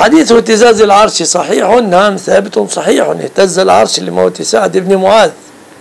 حديث اهتزاز العرش صحيح نعم ثابت صحيح اهتز العرش لموت سعد بن معاذ.